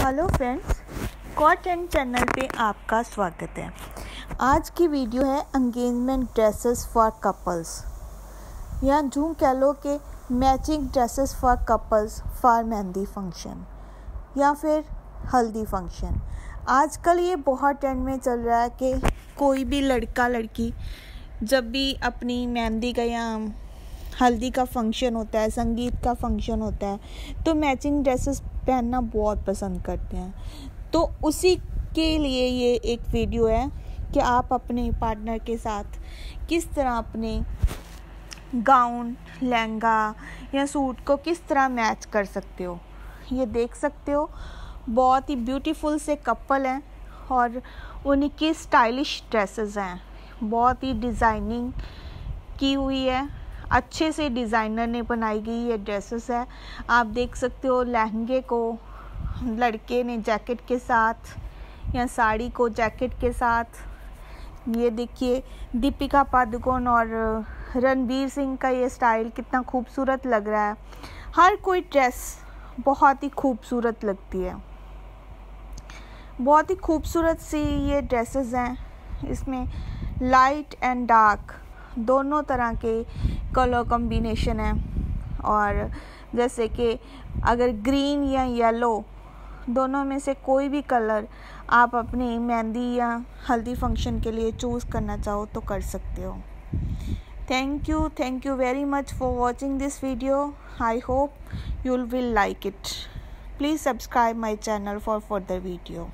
Hello friends कॉट and channel पे आपका स्वागत है। आज की वीडियो है अंगेजमेंट ड्रेसेस फॉर कपल्स या जूँ कह लो कि matching dresses for couples for mehndi function या फिर हल्दी फ़ंक्शन आजकल ये बहुत ट्रेंड में चल रहा है कि कोई भी लड़का लड़की जब भी अपनी मेहंदी का या हल्दी का फ़ंक्शन होता है, संगीत का फ़ंक्शन होता है तो मैचिंग ड्रेसेस पहनना बहुत पसंद करते हैं। तो उसी के लिए ये एक वीडियो है कि आप अपने पार्टनर के साथ किस तरह अपने गाउन लहंगा या सूट को किस तरह मैच कर सकते हो। ये देख सकते हो, बहुत ही ब्यूटीफुल से कपल हैं और उनकी स्टाइलिश ड्रेसेस हैं। बहुत ही डिज़ाइनिंग की हुई है। अच्छे से डिज़ाइनर ने बनाई गई ये ड्रेसेस है। आप देख सकते हो लहंगे को, लड़के ने जैकेट के साथ या साड़ी को जैकेट के साथ। ये देखिए, दीपिका पादुकोण और रणबीर सिंह का ये स्टाइल कितना खूबसूरत लग रहा है। हर कोई ड्रेस बहुत ही खूबसूरत लगती है। बहुत ही खूबसूरत सी ये ड्रेसेस हैं। इसमें लाइट एंड डार्क दोनों तरह के कलर कॉम्बिनेशन है। और जैसे कि अगर ग्रीन या येलो दोनों में से कोई भी कलर आप अपनी मेहंदी या हल्दी फ़ंक्शन के लिए चूज़ करना चाहो तो कर सकते हो। Thank you thank you very much for watching this video I hope you will like it please subscribe my channel for further video